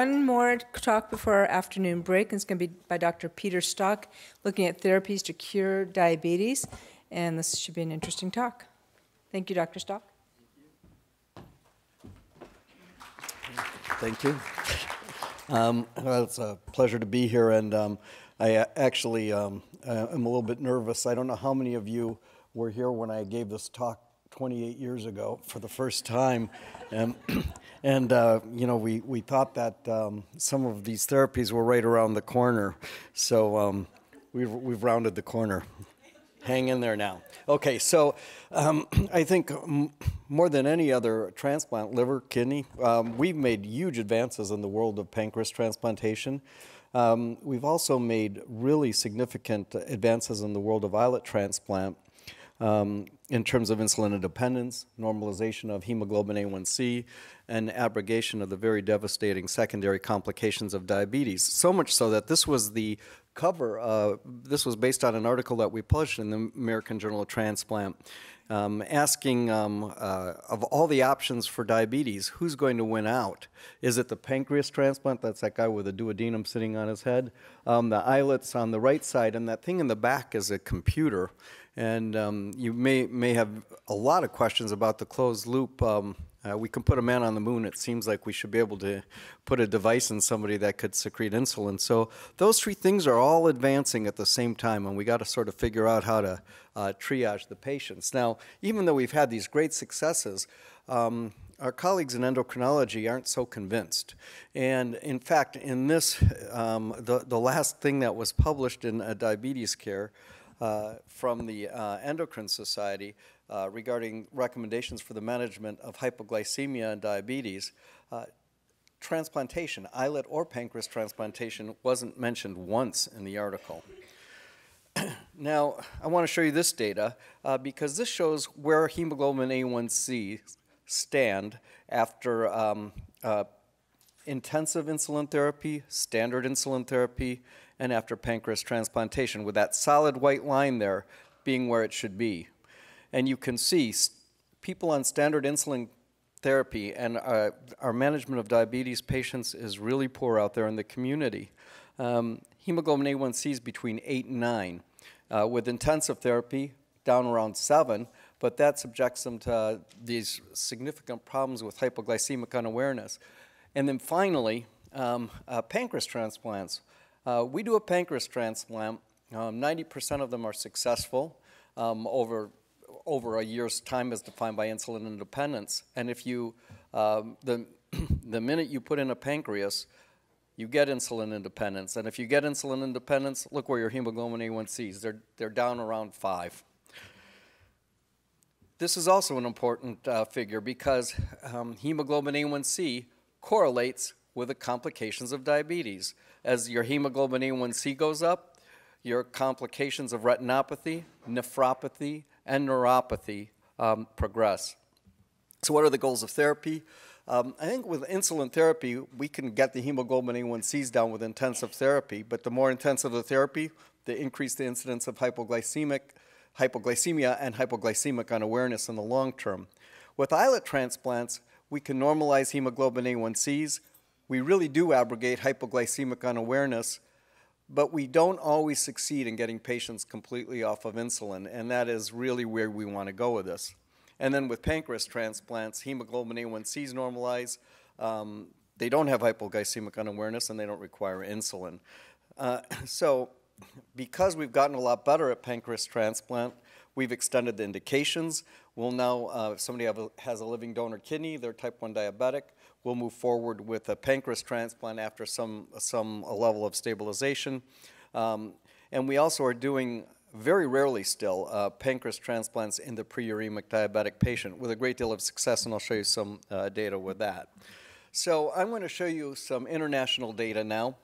one more talk before our afternoon break, and it's going to be by Dr. Peter Stock, looking at therapies to cure diabetes. And this should be an interesting talk. Thank you, Dr. Stock. Thank you. Um, well, it's a pleasure to be here, and um, I uh, actually um, uh, am a little bit nervous. I don't know how many of you were here when I gave this talk 28 years ago for the first time. And, and uh, you know, we, we thought that um, some of these therapies were right around the corner. So um, we've, we've rounded the corner. Hang in there now. Okay, so um, I think more than any other transplant, liver, kidney, um, we've made huge advances in the world of pancreas transplantation. Um, we've also made really significant advances in the world of islet transplant um, in terms of insulin independence, normalization of hemoglobin A1C, and abrogation of the very devastating secondary complications of diabetes. So much so that this was the cover, uh, this was based on an article that we published in the American Journal of Transplant. Um, asking um, uh, of all the options for diabetes, who's going to win out? Is it the pancreas transplant? That's that guy with a duodenum sitting on his head. Um, the islets on the right side, and that thing in the back is a computer. And um, you may, may have a lot of questions about the closed loop. Um, uh, we can put a man on the moon. It seems like we should be able to put a device in somebody that could secrete insulin. So those three things are all advancing at the same time, and we got to sort of figure out how to uh, triage the patients. Now, even though we've had these great successes, um, our colleagues in endocrinology aren't so convinced. And in fact, in this, um, the, the last thing that was published in uh, Diabetes Care, from the uh, Endocrine Society uh, regarding recommendations for the management of hypoglycemia and diabetes. transplantation, islet or pancreas transplantation, wasn't mentioned once in the article. now, I want to show you this data uh, because this shows where hemoglobin A1C stand after um, uh, intensive insulin therapy, standard insulin therapy, and after pancreas transplantation, with that solid white line there being where it should be. And you can see people on standard insulin therapy and uh, our management of diabetes patients is really poor out there in the community. Um, hemoglobin A1C is between 8 and 9. Uh, with intensive therapy, down around 7, but that subjects them to these significant problems with hypoglycemic unawareness. And then finally, um, uh, pancreas transplants. Uh, we do a pancreas transplant. 90% um, of them are successful um, over, over a year's time as defined by insulin independence. And if you, um, the, the minute you put in a pancreas, you get insulin independence. And if you get insulin independence, look where your hemoglobin A1Cs, they're, they're down around five. This is also an important uh, figure because um, hemoglobin A1C correlates with the complications of diabetes. As your hemoglobin A1C goes up, your complications of retinopathy, nephropathy, and neuropathy um, progress. So what are the goals of therapy? Um, I think with insulin therapy, we can get the hemoglobin A1Cs down with intensive therapy, but the more intensive the therapy, the increase the incidence of hypoglycemic, hypoglycemia and hypoglycemic unawareness in the long term. With islet transplants, we can normalize hemoglobin A1Cs, we really do abrogate hypoglycemic unawareness, but we don't always succeed in getting patients completely off of insulin, and that is really where we want to go with this. And then with pancreas transplants, hemoglobin A1C is normalized. Um, they don't have hypoglycemic unawareness and they don't require insulin. Uh, so because we've gotten a lot better at pancreas transplant, we've extended the indications. We'll now, uh, if somebody a, has a living donor kidney, they're type 1 diabetic, we'll move forward with a pancreas transplant after some, some level of stabilization. Um, and we also are doing very rarely still uh, pancreas transplants in the pre-uremic diabetic patient with a great deal of success, and I'll show you some uh, data with that. So I'm going to show you some international data now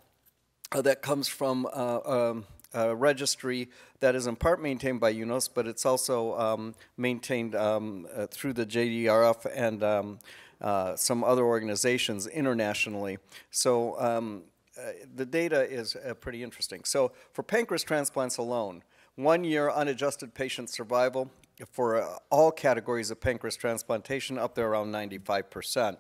uh, that comes from uh, um, a registry that is in part maintained by UNOS, but it's also um, maintained um, uh, through the JDRF and um, uh, some other organizations internationally. So um, uh, the data is uh, pretty interesting. So for pancreas transplants alone, one year unadjusted patient survival for uh, all categories of pancreas transplantation up there around 95%.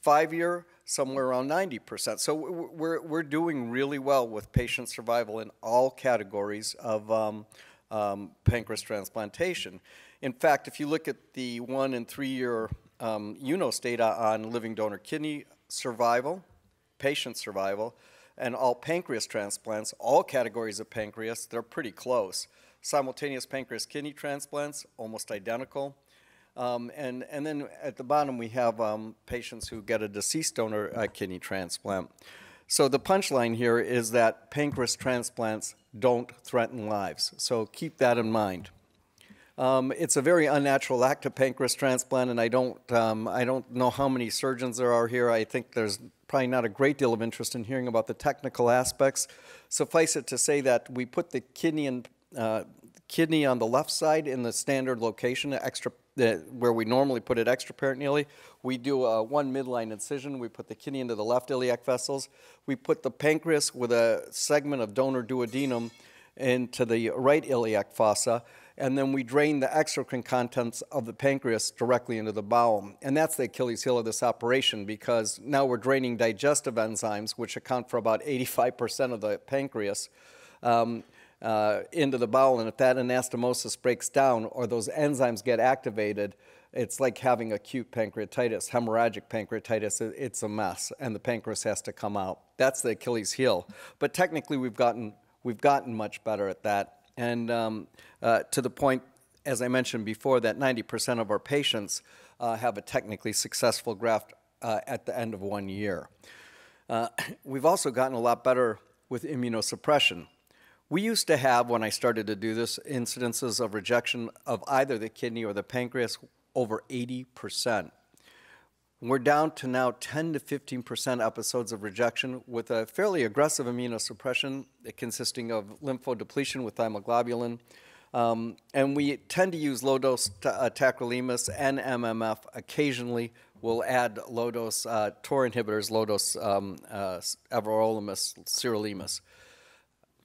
Five year somewhere around 90%. So we're, we're doing really well with patient survival in all categories of um, um, pancreas transplantation. In fact, if you look at the one and three year um, UNOS data on living donor kidney survival, patient survival, and all pancreas transplants, all categories of pancreas, they're pretty close. Simultaneous pancreas kidney transplants, almost identical. Um, and, and then at the bottom, we have um, patients who get a deceased donor uh, kidney transplant. So the punchline here is that pancreas transplants don't threaten lives. So keep that in mind. Um, it's a very unnatural act of pancreas transplant, and I don't, um, I don't know how many surgeons there are here. I think there's probably not a great deal of interest in hearing about the technical aspects. Suffice it to say that we put the kidney and uh, kidney on the left side in the standard location, extra uh, where we normally put it extraperitoneally. We do a one midline incision. We put the kidney into the left iliac vessels. We put the pancreas with a segment of donor duodenum into the right iliac fossa, and then we drain the exocrine contents of the pancreas directly into the bowel. And that's the Achilles heel of this operation because now we're draining digestive enzymes, which account for about 85% of the pancreas. Um, uh, into the bowel, and if that anastomosis breaks down or those enzymes get activated, it's like having acute pancreatitis, hemorrhagic pancreatitis. It's a mess, and the pancreas has to come out. That's the Achilles heel. But technically, we've gotten we've gotten much better at that, and um, uh, to the point, as I mentioned before, that 90% of our patients uh, have a technically successful graft uh, at the end of one year. Uh, we've also gotten a lot better with immunosuppression. We used to have, when I started to do this, incidences of rejection of either the kidney or the pancreas over 80%. We're down to now 10 to 15% episodes of rejection with a fairly aggressive immunosuppression consisting of lymphodepletion with thymoglobulin. Um, and we tend to use low dose t- uh, tacrolimus and MMF occasionally. We'll add low dose uh, TOR inhibitors, low dose um, uh, everolimus, sirolimus.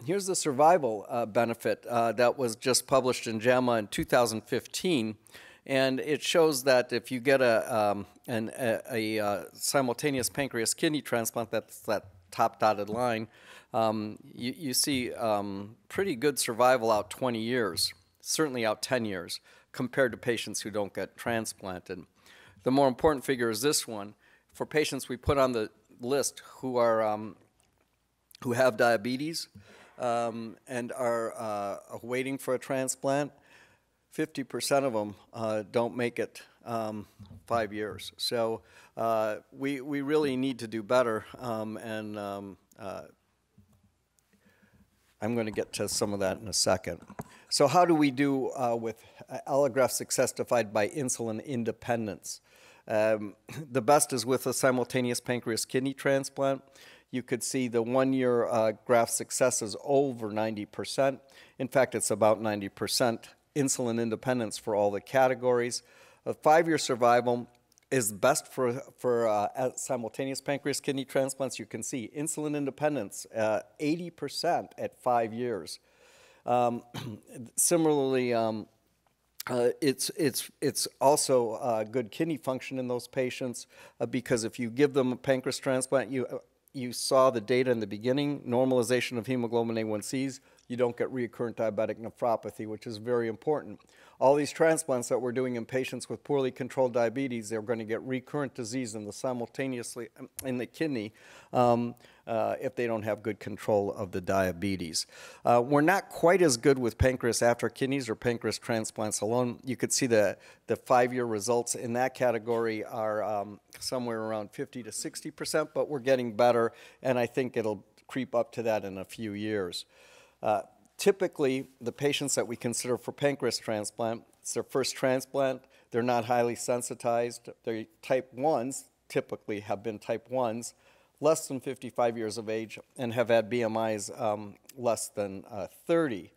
Here's the survival uh, benefit uh, that was just published in JAMA in 2015. And it shows that if you get a, um, an, a, a uh, simultaneous pancreas kidney transplant, that's that top dotted line, um, you, you, see um, pretty good survival out 20 years, certainly out 10 years, compared to patients who don't get transplanted. The more important figure is this one. For patients we put on the list who are um, who have diabetes, um, and are uh, waiting for a transplant, 50% of them uh, don't make it um, five years. So uh, we, we really need to do better. Um, and um, uh, I'm going to get to some of that in a second. So, how do we do uh, with allograft success defined by insulin independence? Um, the best is with a simultaneous pancreas kidney transplant you could see the one year uh, graft success is over 90%. In fact, it's about 90% insulin independence for all the categories. A five year survival is best for, for uh, simultaneous pancreas kidney transplants. You can see insulin independence, uh, 80% at five years. Um, similarly, um, uh, it's, it's, it's also uh, good kidney function in those patients uh, because if you give them a pancreas transplant, you you saw the data in the beginning, normalization of hemoglobin A1Cs, you don't get recurrent diabetic nephropathy, which is very important. All these transplants that we're doing in patients with poorly controlled diabetes, they're going to get recurrent disease in the simultaneously in the kidney um, uh, if they don't have good control of the diabetes. Uh, we're not quite as good with pancreas after kidneys or pancreas transplants alone. You could see the, the five-year results in that category are um, somewhere around 50 to 60 percent, but we're getting better, and I think it'll creep up to that in a few years. Uh, typically, the patients that we consider for pancreas transplant, it's their first transplant, they're not highly sensitized, they're type 1s, typically have been type 1s, less than 55 years of age, and have had BMIs um, less than uh, 30.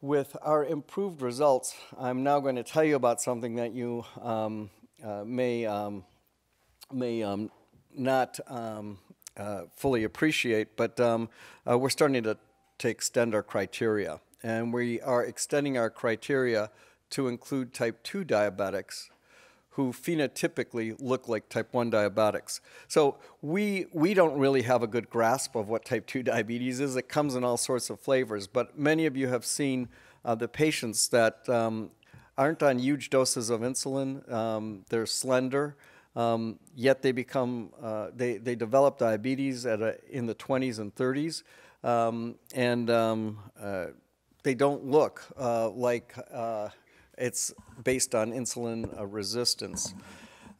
With our improved results, I'm now going to tell you about something that you um, uh, may, um, may um, not um, uh, fully appreciate, but um, uh, we're starting to to extend our criteria. And we are extending our criteria to include type 2 diabetics who phenotypically look like type 1 diabetics. So we, we don't really have a good grasp of what type 2 diabetes is. It comes in all sorts of flavors, but many of you have seen uh, the patients that um, aren't on huge doses of insulin, um, they're slender. Um, yet they become uh, they, they develop diabetes at a, in the 20s and 30s um, and um, uh, they don't look uh, like uh, it's based on insulin uh, resistance.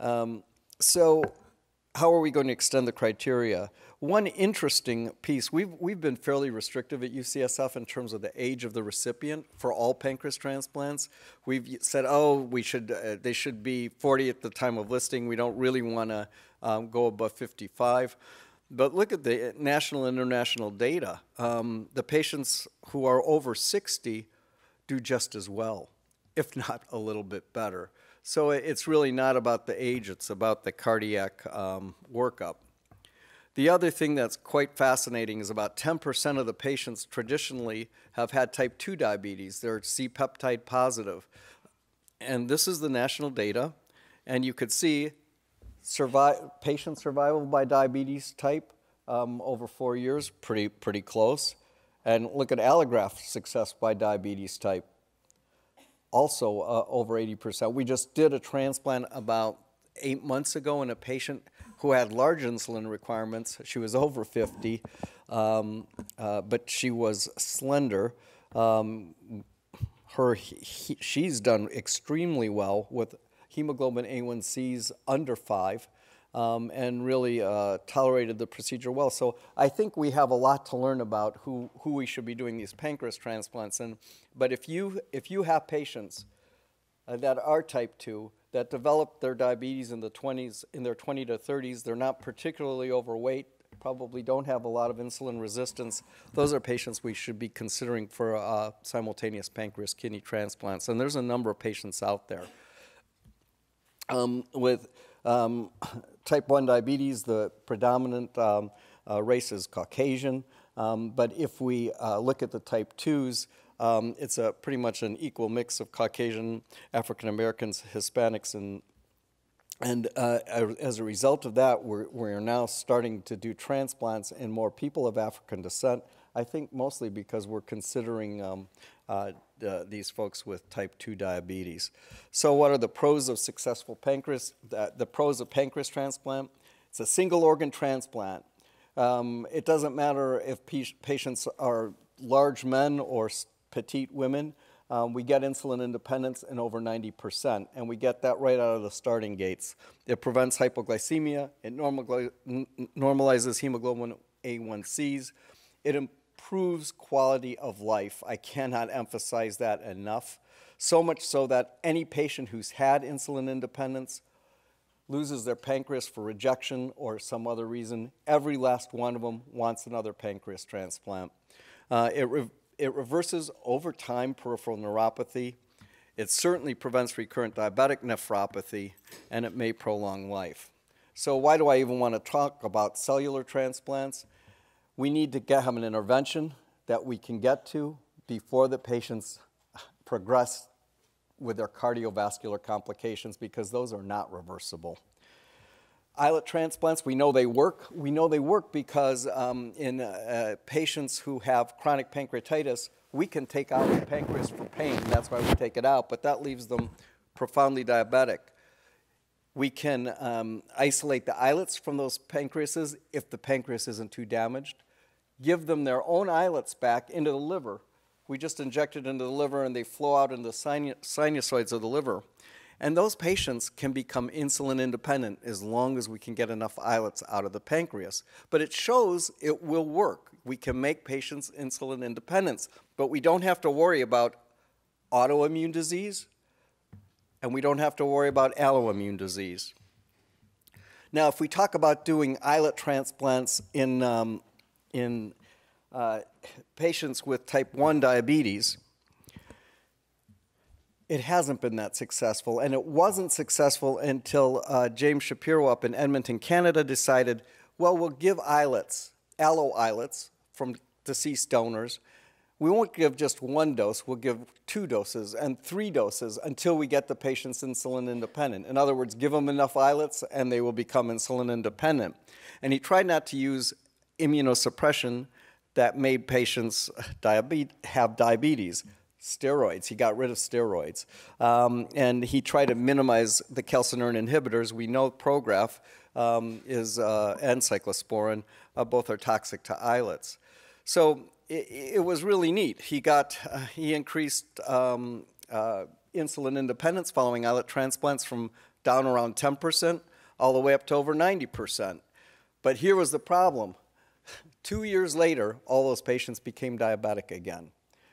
Um, so, how are we going to extend the criteria? One interesting piece, we've, we've been fairly restrictive at UCSF in terms of the age of the recipient for all pancreas transplants. We've said, oh, we should, uh, they should be 40 at the time of listing. We don't really want to um, go above 55. But look at the national and international data. Um, the patients who are over 60 do just as well, if not a little bit better. So it's really not about the age, it's about the cardiac um, workup. The other thing that's quite fascinating is about 10% of the patients traditionally have had type 2 diabetes. They're C peptide positive. And this is the national data. And you could see Survive, patient survival by diabetes type um, over four years, pretty, pretty close. And look at allograft success by diabetes type, also uh, over 80%. We just did a transplant about eight months ago in a patient who had large insulin requirements. She was over 50, um, uh, but she was slender. Um, her, he, she's done extremely well with hemoglobin A1Cs under five, um, and really uh, tolerated the procedure well. So I think we have a lot to learn about who, who we should be doing these pancreas transplants in. But if you, if you have patients uh, that are type 2, that develop their diabetes in the 20s, in their 20 to 30s, they're not particularly overweight, probably don't have a lot of insulin resistance, those are patients we should be considering for uh, simultaneous pancreas kidney transplants. And there's a number of patients out there. Um, with um, type 1 diabetes, the predominant um, uh, race is Caucasian. Um, but if we uh, look at the type 2s, um, it's a pretty much an equal mix of Caucasian, African Americans, Hispanics, and and uh, as a result of that, we're, we're now starting to do transplants in more people of African descent. I think mostly because we're considering um, uh, uh, these folks with type 2 diabetes. So, what are the pros of successful pancreas? The, the pros of pancreas transplant? It's a single organ transplant. Um, it doesn't matter if patients are large men or petite women. Um, we get insulin independence in over 90%, and we get that right out of the starting gates. It prevents hypoglycemia, it normalizes hemoglobin A1Cs, it improves quality of life. I cannot emphasize that enough. So much so that any patient who's had insulin independence loses their pancreas for rejection or some other reason, every last one of them wants another pancreas transplant. Uh, it, re it reverses over time peripheral neuropathy. It certainly prevents recurrent diabetic nephropathy, and it may prolong life. So why do I even want to talk about cellular transplants? We need to get, have an intervention that we can get to before the patients progress with their cardiovascular complications because those are not reversible. Islet transplants, we know they work. We know they work because um, in uh, patients who have chronic pancreatitis, we can take out the pancreas for pain. That's why we take it out, but that leaves them profoundly diabetic. We can um, isolate the islets from those pancreases if the pancreas isn't too damaged give them their own islets back into the liver. We just inject it into the liver and they flow out into the sinusoids of the liver. And those patients can become insulin independent as long as we can get enough islets out of the pancreas. But it shows it will work. We can make patients insulin independent, but we don't have to worry about autoimmune disease and we don't have to worry about alloimmune disease. Now, if we talk about doing islet transplants in um, in uh, patients with type 1 diabetes, it hasn't been that successful. And it wasn't successful until uh, James Shapiro up in Edmonton, Canada decided, well, we'll give islets, allo islets from deceased donors. we won't give just one dose, we'll give two doses and three doses until we get the patients insulin independent. In other words, give them enough islets and they will become insulin independent. And he tried not to use immunosuppression that made patients diabetes, have diabetes. Steroids, he got rid of steroids. Um, and he tried to minimize the calcineurin inhibitors. We know Prograf um, is, uh, and cyclosporin, uh, both are toxic to islets. So it, it was really neat. He got, uh, he increased um, uh, insulin independence following islet transplants from down around 10% all the way up to over 90%. But here was the problem. Two years later, all those patients became diabetic again.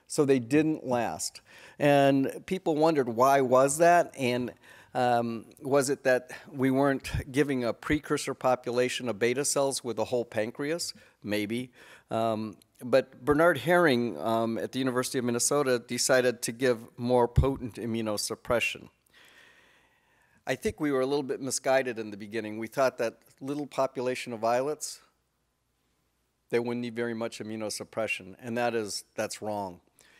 So they didn't last. And people wondered why was that? And um, was it that we weren't giving a precursor population of beta cells with a whole pancreas? Maybe. Um, but Bernhard Hering um, at the University of Minnesota decided to give more potent immunosuppression. I think we were a little bit misguided in the beginning. We thought that little population of islets, they wouldn't need very much immunosuppression, and that is that's wrong.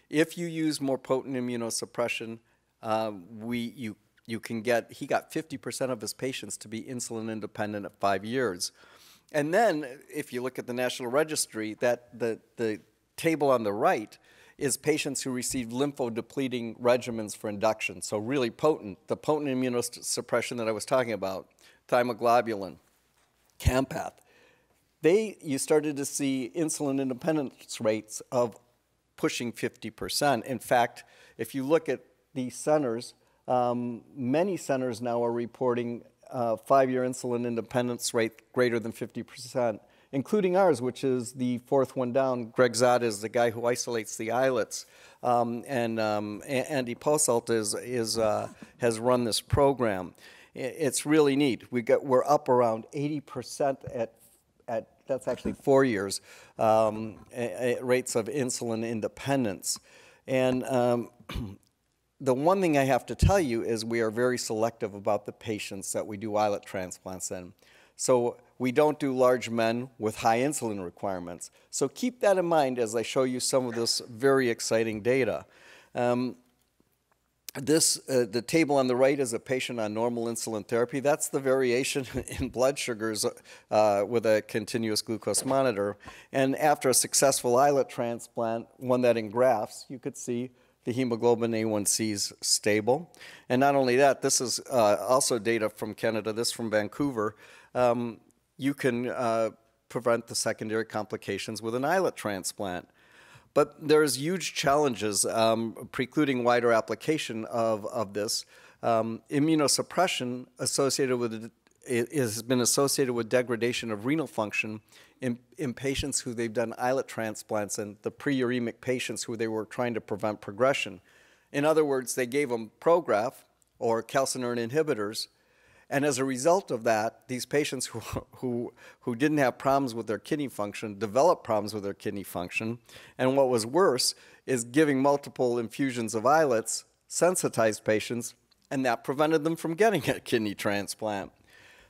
If you use more potent immunosuppression, uh, we you you can get. He got 50% of his patients to be insulin independent at five years. And then, if you look at the National Registry, that the, the table on the right is patients who received lymphodepleting regimens for induction. So really potent, the potent immunosuppression that I was talking about, thymoglobulin, Campath. They, you started to see insulin independence rates of pushing 50%. In fact, if you look at these centers, um, many centers now are reporting uh, five-year insulin independence rate greater than 50%, including ours, which is the fourth one down. Greg Szot is the guy who isolates the islets, um, and um, Andy Posselt is, is, uh, has run this program. It's really neat. We got, we're up around 80% at, at that's actually four years, um, rates of insulin independence. And um, the one thing I have to tell you is we are very selective about the patients that we do islet transplants in. So we don't do large men with high insulin requirements. So keep that in mind as I show you some of this very exciting data. Um, this, uh, the table on the right is a patient on normal insulin therapy. That's the variation in blood sugars uh, with a continuous glucose monitor. And after a successful islet transplant, one that engrafts, you could see the hemoglobin A1C is stable. And not only that, this is uh, also data from Canada, this from Vancouver. Um, you can uh, prevent the secondary complications with an islet transplant. But there's huge challenges um, precluding wider application of, of this. Um, immunosuppression associated with it has been associated with degradation of renal function in, in patients who they've done islet transplants and the pre-uremic patients who they were trying to prevent progression. In other words, they gave them Prograf or calcineurin inhibitors, and as a result of that, these patients who, who, who didn't have problems with their kidney function developed problems with their kidney function. And what was worse is giving multiple infusions of islets sensitized patients, and that prevented them from getting a kidney transplant.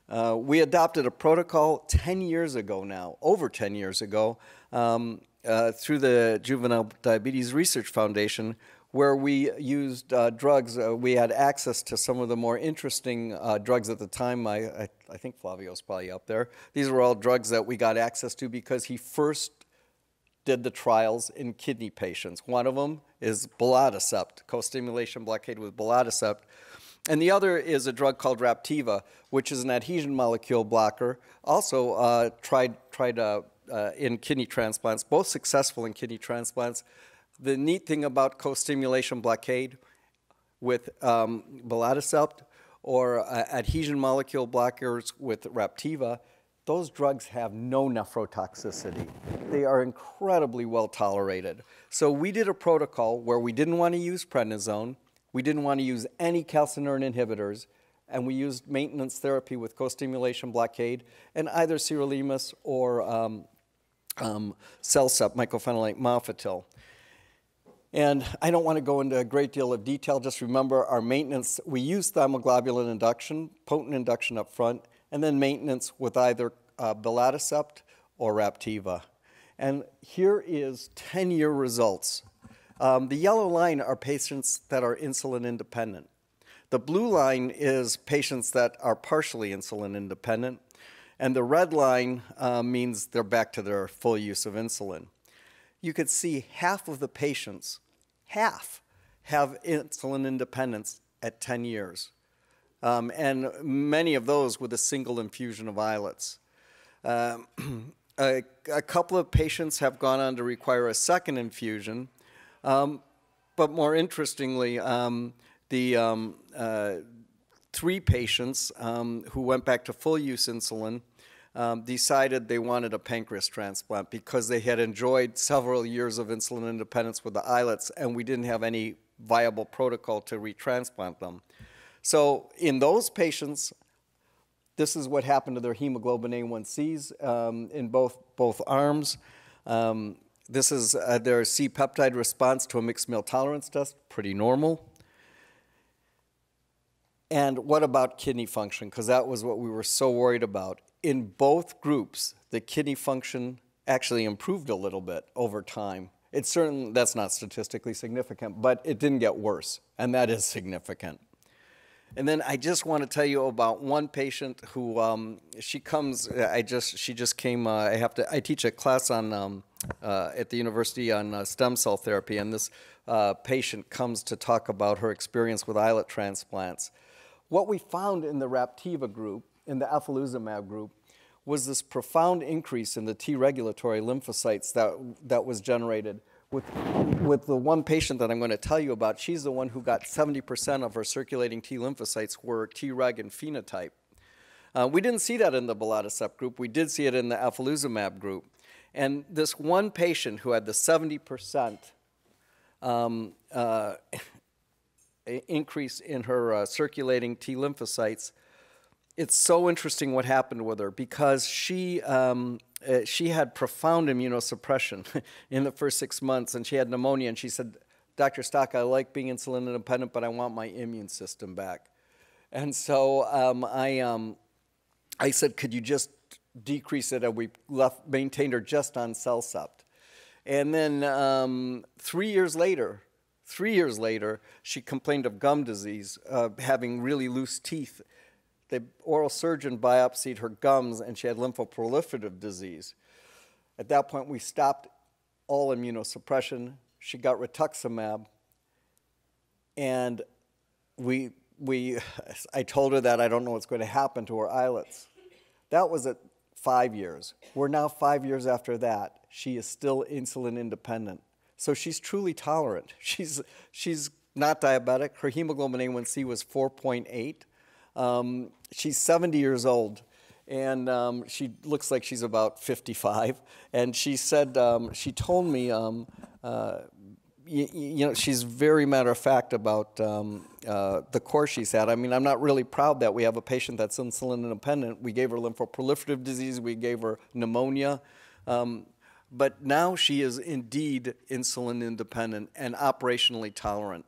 Uh, we adopted a protocol 10 years ago now, over 10 years ago, um, uh, through the Juvenile Diabetes Research Foundation, where we used uh, drugs. Uh, we had access to some of the more interesting uh, drugs at the time. I, I, I, think Flavio's probably up there. These were all drugs that we got access to because he first did the trials in kidney patients. One of them is belatacept, co-stimulation blockade with belatacept, and the other is a drug called Raptiva, which is an adhesion molecule blocker, also uh, tried, tried uh, uh, in kidney transplants, both successful in kidney transplants. The neat thing about co-stimulation blockade with um, belatacept or uh, adhesion molecule blockers with Raptiva, those drugs have no nephrotoxicity. They are incredibly well tolerated. So we did a protocol where we didn't want to use prednisone, we didn't want to use any calcineurin inhibitors, and we used maintenance therapy with co-stimulation blockade and either sirolimus or um, um, CellCept, mycophenolate mofetil. And I don't want to go into a great deal of detail. Just remember our maintenance, we use thymoglobulin induction, potent induction up front, and then maintenance with either uh, belatacept or Raptiva. And here is 10 year results. Um, the yellow line are patients that are insulin independent. The blue line is patients that are partially insulin independent. And the red line uh, means they're back to their full use of insulin. You could see half of the patients, half, have insulin independence at 10 years. Um, and many of those with a single infusion of islets. Um, a, a, couple of patients have gone on to require a second infusion, um, but more interestingly, um, the um, uh, three patients who went back to full use insulin um, decided they wanted a pancreas transplant because they had enjoyed several years of insulin independence with the islets and we didn't have any viable protocol to retransplant them. So in those patients, this is what happened to their hemoglobin A1Cs um, in both, both arms. Um, this is uh, their C-peptide response to a mixed meal tolerance test, pretty normal. And what about kidney function? Because that was what we were so worried about. In both groups, the kidney function actually improved a little bit over time. It's certain that's not statistically significant, but it didn't get worse, and that is significant. And then I just want to tell you about one patient who um, she comes. I just she just came. Uh, I have to. I teach a class on um, uh, at the university on uh, stem cell therapy, and this uh, patient comes to talk about her experience with islet transplants. What we found in the Raptiva group, in the efalizumab group, was this profound increase in the T regulatory lymphocytes that that was generated with, with the one patient that I'm going to tell you about, she's the one who got 70% of her circulating T lymphocytes were Treg and phenotype. Uh, we didn't see that in the belatacept group. We did see it in the efalizumab group. And this one patient who had the 70% um, uh, increase in her uh, circulating T lymphocytes, it's so interesting what happened with her because she um, uh, she had profound immunosuppression in the first six months, and she had pneumonia. And she said, "Dr. Stock, I like being insulin independent, but I want my immune system back." And so um, I, um, I said, "Could you just decrease it?" And we left, maintained her just on CellCept. And then um, three years later, three years later, she complained of gum disease, uh, having really loose teeth the oral surgeon biopsied her gums and she had lymphoproliferative disease. At that point, we stopped all immunosuppression. She got rituximab, and we, we, I told her that I don't know what's going to happen to her islets. That was at five years. We're now five years after that. She is still insulin independent. So she's truly tolerant. She's, she's not diabetic. Her hemoglobin A1C was 4.8. Um, she's 70 years old, and um, she looks like she's about 55. And she said, um, she told me, um, uh, you, you, know, she's very matter of fact about um, uh, the course she's had. I mean, I'm not really proud that we have a patient that's insulin independent. We gave her lymphoproliferative disease, we gave her pneumonia. Um, but now she is indeed insulin independent and operationally tolerant.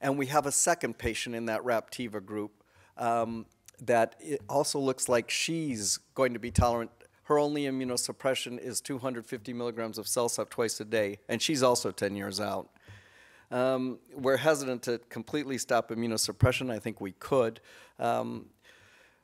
And we have a second patient in that Raptiva group um, that it also looks like she's going to be tolerant. Her only immunosuppression is 250 milligrams of CellCept twice a day, and she's also 10 years out. Um, we're hesitant to completely stop immunosuppression. I think we could. Um,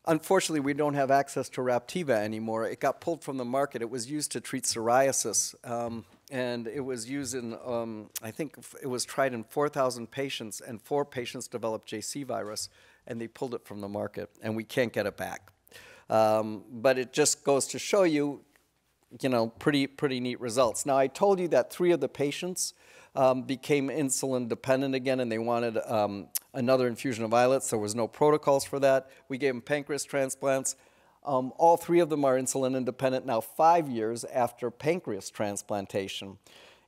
unfortunately, we don't have access to Raptiva anymore. It got pulled from the market. It was used to treat psoriasis, um, and it was used in, um, I think it was tried in 4,000 patients, and four patients developed JC virus and they pulled it from the market, and we can't get it back. Um, but it just goes to show you, you know, pretty pretty neat results. Now I told you that three of the patients um, became insulin dependent again, and they wanted um, another infusion of islets. There was no protocols for that. We gave them pancreas transplants. Um, all three of them are insulin independent now, five years after pancreas transplantation.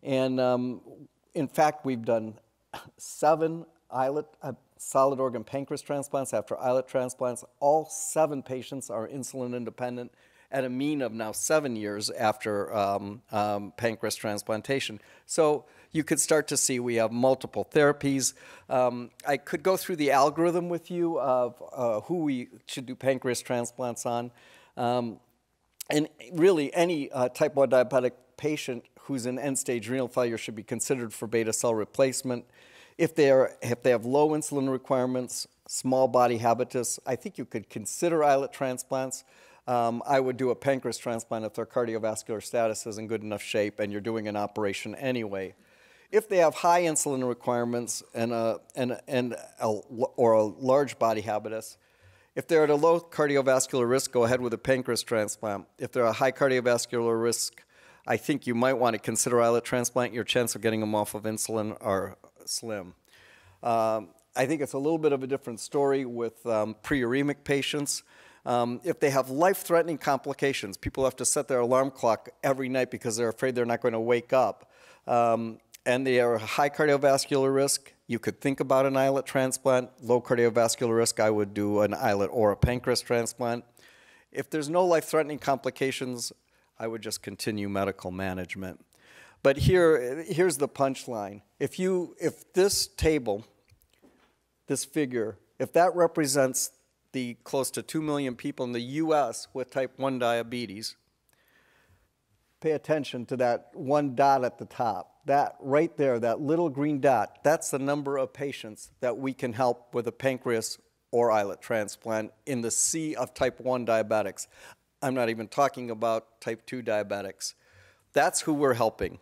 And um, in fact, we've done seven islet, uh, solid organ pancreas transplants, after islet transplants. All seven patients are insulin independent at a mean of now seven years after um, um, pancreas transplantation. So you could start to see we have multiple therapies. Um, I could go through the algorithm with you of uh, who we should do pancreas transplants on. Um, and really, any uh, type 1 diabetic patient who's in end-stage renal failure should be considered for beta cell replacement. If they, are, if they have low insulin requirements, small body habitus, I think you could consider islet transplants. Um, I would do a pancreas transplant if their cardiovascular status is in good enough shape and you're doing an operation anyway. If they have high insulin requirements and a, and, and a, or a large body habitus, if they're at a low cardiovascular risk, go ahead with a pancreas transplant. If they're a high cardiovascular risk, I think you might want to consider islet transplant. Your chance of getting them off of insulin are slim. Um, I think it's a little bit of a different story with um, preuremic patients. Um, if they have life-threatening complications, people have to set their alarm clock every night because they're afraid they're not going to wake up. Um, and they are high cardiovascular risk, you could think about an islet transplant. Low cardiovascular risk, I would do an islet or a pancreas transplant. If there's no life-threatening complications, I would just continue medical management. But here, here's the punchline. If you, if this table, this figure, if that represents the close to 2 million people in the US with type 1 diabetes, pay attention to that one dot at the top. That right there, that little green dot, that's the number of patients that we can help with a pancreas or islet transplant in the sea of type 1 diabetics. I'm not even talking about type 2 diabetics. That's who we're helping.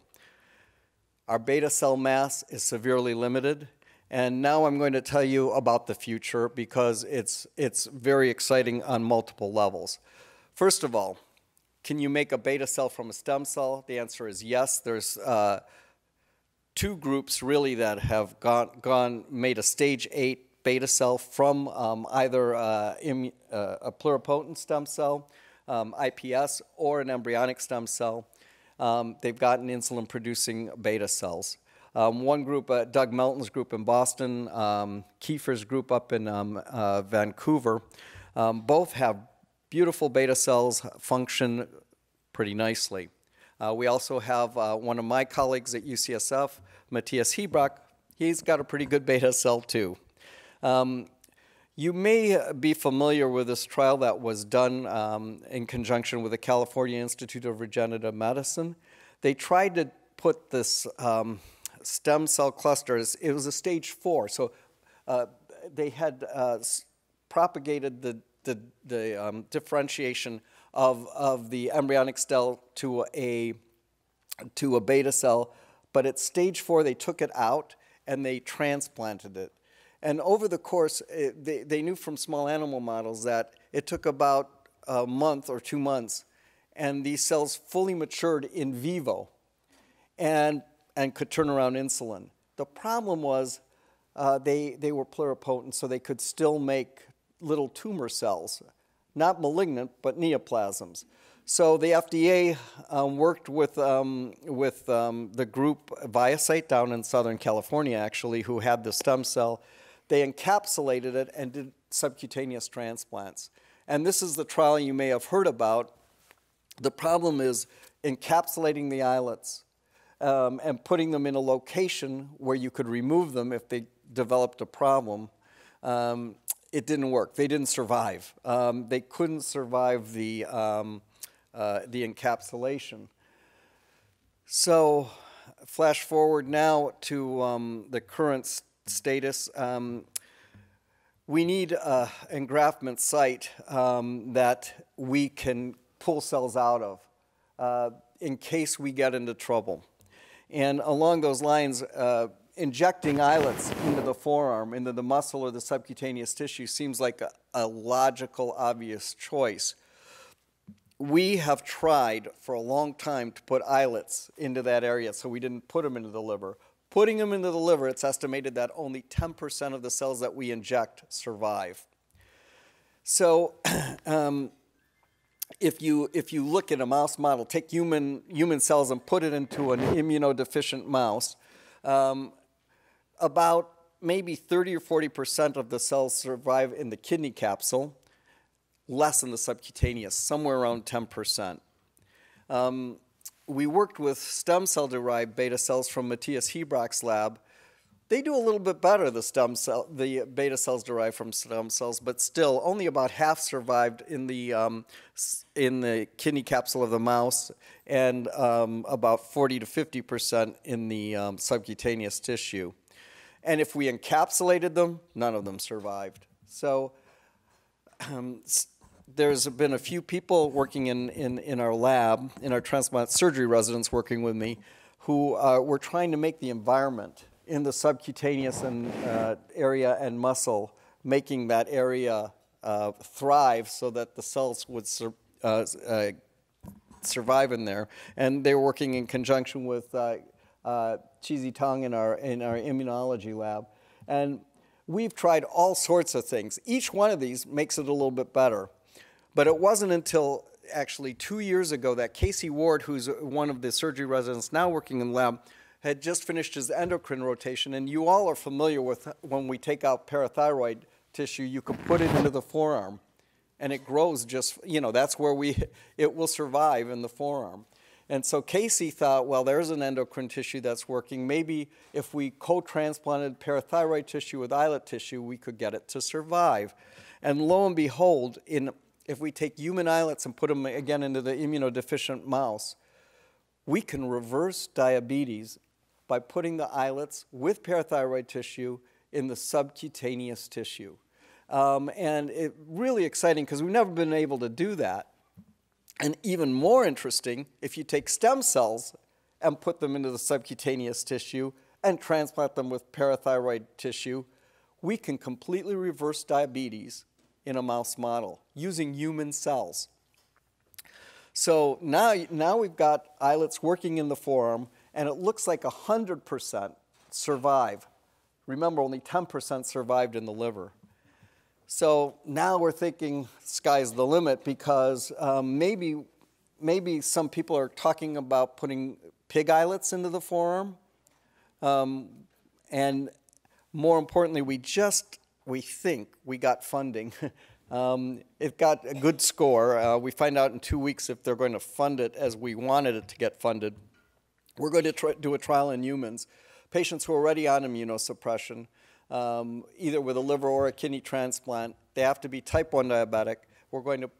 Our beta cell mass is severely limited. And now I'm going to tell you about the future because it's, it's very exciting on multiple levels. First of all, can you make a beta cell from a stem cell? The answer is yes. There's uh, two groups really that have gone, gone made a stage eight beta cell from um, either uh, uh, a pluripotent stem cell, um, IPS, or an embryonic stem cell. Um, they've gotten insulin producing beta cells. Um, one group, uh, Doug Melton's group in Boston, um, Kieffer's group up in um, uh, Vancouver, um, both have beautiful beta cells, function pretty nicely. Uh, we also have uh, one of my colleagues at UCSF, Matthias Hebrok. He's got a pretty good beta cell too. Um, you may be familiar with this trial that was done um, in conjunction with the California Institute of Regenerative Medicine. They tried to put this um, stem cell clusters, it was a stage four. So uh, they had uh, propagated the, the, the um, differentiation of, of the embryonic cell to a, to a beta cell, but at stage four, they took it out and they transplanted it. And over the course, it, they, they knew from small animal models that it took about a month or two months, and these cells fully matured in vivo. And and could turn around insulin. The problem was uh, they, they were pluripotent, so they could still make little tumor cells, not malignant, but neoplasms. So the FDA um, worked with, um, with um, the group ViaCyte down in Southern California, actually, who had the stem cell. They encapsulated it and did subcutaneous transplants. And this is the trial you may have heard about. The problem is encapsulating the islets um, and putting them in a location where you could remove them if they developed a problem, um, it didn't work. They didn't survive. Um, they couldn't survive the, um, uh, the encapsulation. So, flash forward now to um, the current status. Um, we need an engraftment site that we can pull cells out of uh, in case we get into trouble. And along those lines, uh, injecting islets into the forearm, into the muscle or the subcutaneous tissue seems like a, a logical, obvious choice. We have tried for a long time to put islets into that area, so we didn't put them into the liver. Putting them into the liver, it's estimated that only 10% of the cells that we inject survive. So, um, if you, if you look at a mouse model, take human, human cells and put it into an immunodeficient mouse, um, about maybe 30 or 40% of the cells survive in the kidney capsule, less in the subcutaneous, somewhere around 10%. Um, we worked with stem cell derived beta cells from Matthias Hebrok's lab. They do a little bit better, the stem cell, the beta cells derived from stem cells, but still only about half survived in the, um, in the kidney capsule of the mouse and um, about 40 to 50% in the um, subcutaneous tissue. And if we encapsulated them, none of them survived. So there's been a few people working in, in, in our lab, in our transplant surgery residents working with me, who uh, were trying to make the environment in the subcutaneous and, uh, area and muscle, making that area uh, thrive so that the cells would sur- uh, uh, survive in there. And they were working in conjunction with uh, uh, Qizhi Tang in our, in our immunology lab. And we've tried all sorts of things. Each one of these makes it a little bit better. But it wasn't until actually two years ago that Casey Ward, who's one of the surgery residents now working in the lab, had just finished his endocrine rotation. And you all are familiar with when we take out parathyroid tissue, you can put it into the forearm and it grows just, you know, that's where we, it will survive in the forearm. And so Casey thought, well, there's an endocrine tissue that's working. Maybe if we co transplanted parathyroid tissue with islet tissue, we could get it to survive. And lo and behold, in, if we take human islets and put them again into the immunodeficient mouse, we can reverse diabetes by putting the islets with parathyroid tissue in the subcutaneous tissue. Um, and it really exciting because we've never been able to do that. And even more interesting, if you take stem cells and put them into the subcutaneous tissue and transplant them with parathyroid tissue, we can completely reverse diabetes in a mouse model using human cells. So now, now we've got islets working in the forearm, and it looks like 100% survive. Remember, only 10% survived in the liver. So now we're thinking sky's the limit because um, maybe, maybe some people are talking about putting pig islets into the forearm. Um, and more importantly, we just, we think we got funding. um, it got a good score. Uh, we find out in two weeks if they're going to fund it as we wanted it to get funded. We're going to do a trial in humans, patients who are already on immunosuppression, um, either with a liver or a kidney transplant. They have to be type 1 diabetic. We're going to,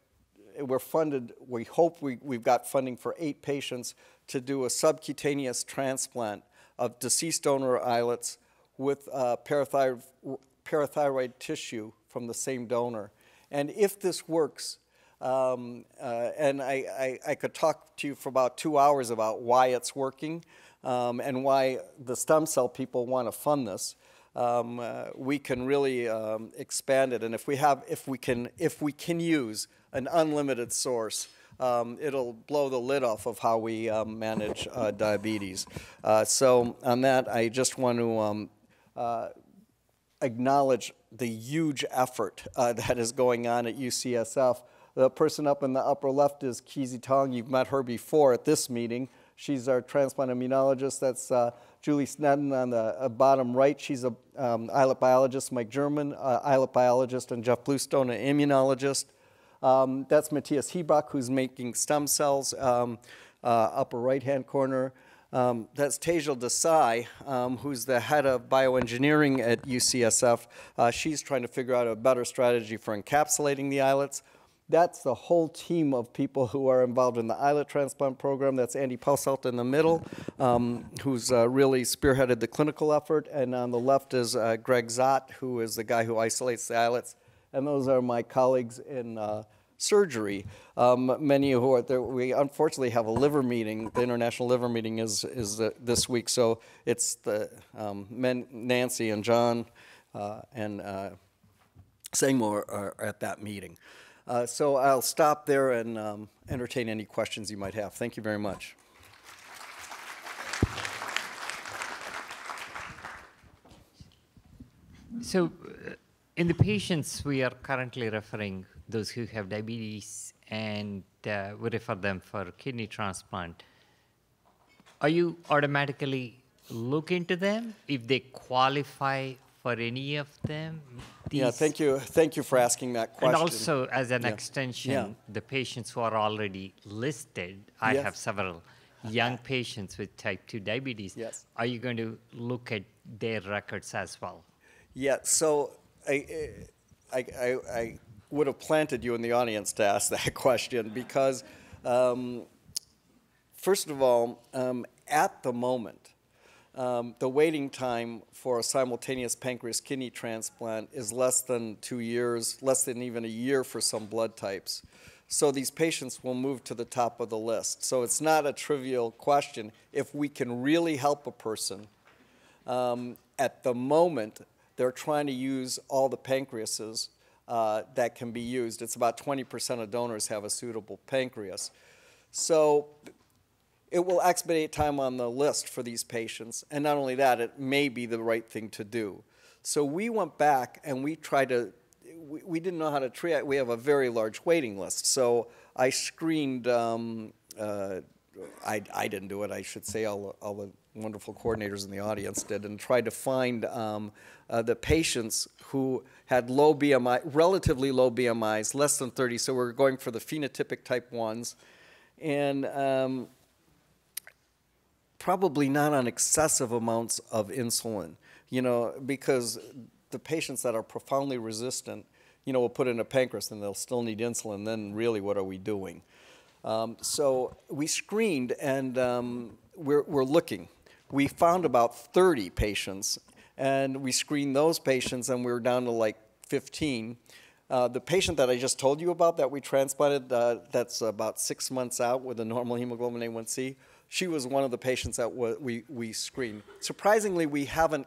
we're funded, we hope we, we've got funding for eight patients to do a subcutaneous transplant of deceased donor islets with uh, parathyroid, parathyroid tissue from the same donor. And if this works, um, uh, and I, I, I, could talk to you for about two hours about why it's working um, and why the stem cell people want to fund this. Um, uh, we can really um, expand it, and if we have, if we can, if we can use an unlimited source, um, it'll blow the lid off of how we um, manage uh, diabetes. Uh, so on that, I just want to uh, acknowledge the huge effort uh, that is going on at UCSF. The person up in the upper left is Qizhi Tang. You've met her before at this meeting. She's our transplant immunologist. That's uh, Julie Sneddon on the uh, bottom right. She's a um, islet biologist. Mike German, uh, islet biologist, and Jeff Bluestone, an immunologist. Um, that's Matthias Hebrok, who's making stem cells, um, uh, upper right-hand corner. Um, that's Tejal Desai, um, who's the head of bioengineering at UCSF. Uh, she's trying to figure out a better strategy for encapsulating the islets. That's the whole team of people who are involved in the islet transplant program. That's Andy Posselt in the middle, um, who's uh, really spearheaded the clinical effort. And on the left is uh, Greg Szot, who is the guy who isolates the islets. And those are my colleagues in uh, surgery. Um, many who are there, we unfortunately have a liver meeting. The international liver meeting is is uh, this week, so it's the um, men, Nancy and John uh, and uh, Seymour are at that meeting. Uh, so I'll stop there and um, entertain any questions you might have. Thank you very much. So, uh, in the patients we are currently referring, those who have diabetes, and uh, we refer them for kidney transplant, are you automatically look into them if they qualify for any of them? Yeah, thank you. Thank you for asking that question. And also, as an Yeah. extension, Yeah. the patients who are already listed, I Yes. have several young patients with type 2 diabetes, Yes. are you going to look at their records as well? Yeah, so I, I, I, I would have planted you in the audience to ask that question because, um, first of all, um, at the moment, um, the waiting time for a simultaneous pancreas kidney transplant is less than two years, less than even a year for some blood types. So these patients will move to the top of the list. So it's not a trivial question. If we can really help a person, um, at the moment, they're trying to use all the pancreases uh, that can be used. It's about 20% of donors have a suitable pancreas. So it will expedite time on the list for these patients. And not only that, it may be the right thing to do. So we went back and we tried to, we, we didn't know how to treat, we have a very large waiting list. So I screened, um, uh, I, I didn't do it, I should say, all, the- all the wonderful coordinators in the audience did, and tried to find um, uh, the patients who had low BMI, relatively low BMIs, less than 30. So we're going for the phenotypic type 1s. And um, probably not on excessive amounts of insulin, you know, because the patients that are profoundly resistant, you know, will put in a pancreas and they'll still need insulin, then really what are we doing? Um, so we screened and um, we're, we're looking. We found about 30 patients and we screened those patients and we were down to like 15. Uh, the patient that I just told you about that we transplanted, uh, that's about six months out with a normal hemoglobin A1C, she was one of the patients that we, we screened. Surprisingly, we haven't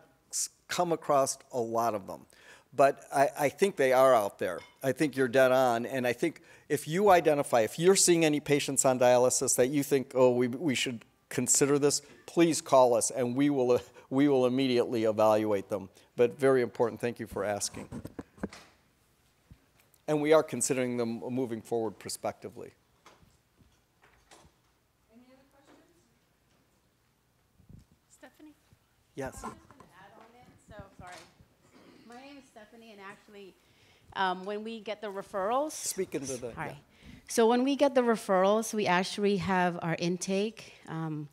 come across a lot of them, but I, I think they are out there. I think you're dead on, and I think if you identify, if you're seeing any patients on dialysis that you think, oh, we, we should consider this, please call us, and we will, we will immediately evaluate them. But very important, thank you for asking. And we are considering them moving forward prospectively. Any other questions? Stephanie? Yes. I'm just gonna add on it, so, sorry. My name is Stephanie, and actually, um, when we get the referrals. Speak into the. yeah. Hi. So when we get the referrals, we actually have our intake. Um,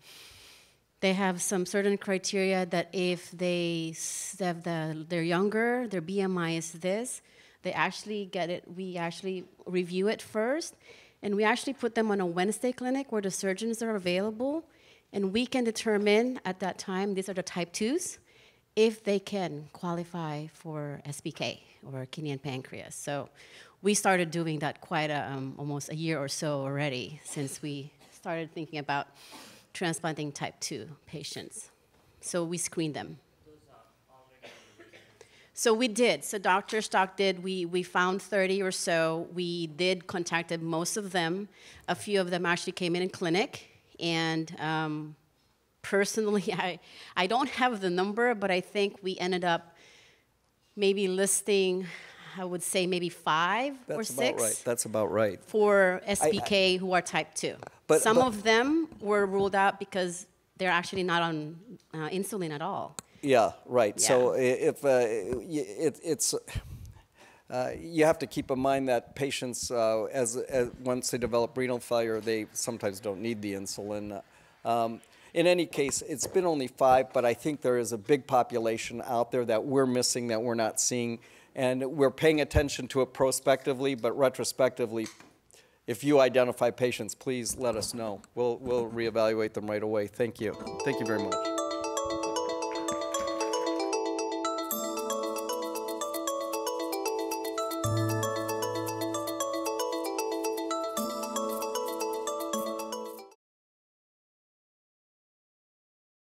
they have some certain criteria that if they have the, they're younger, their BMI is this, they actually get it. We actually review it first, and we actually put them on a Wednesday clinic where the surgeons are available, and we can determine at that time these are the type twos if they can qualify for SPK or kidney and pancreas. So we started doing that quite a, um, almost a year or so already since we started thinking about transplanting type 2 patients. So we screened them. So we did. So Dr. Stock did. We, we found 30 or so. We did contacted most of them. A few of them actually came in in clinic. And um, personally, I, I don't have the number, but I think we ended up maybe listing, I would say maybe five or That's six about right. That's about right. for SPK who are type 2. But- Some but- of them were ruled out because they're actually not on uh, insulin at all. Yeah, right. So if, uh, it, it's, uh, you have to keep in mind that patients, uh, as, as, once they develop renal failure, they sometimes don't need the insulin. Um, in any case, it's been only five, but I think there is a big population out there that we're missing, that we're not seeing. And we're paying attention to it prospectively, but retrospectively, if you identify patients, please let us know. We'll, we'll reevaluate them right away. Thank you. Thank you very much.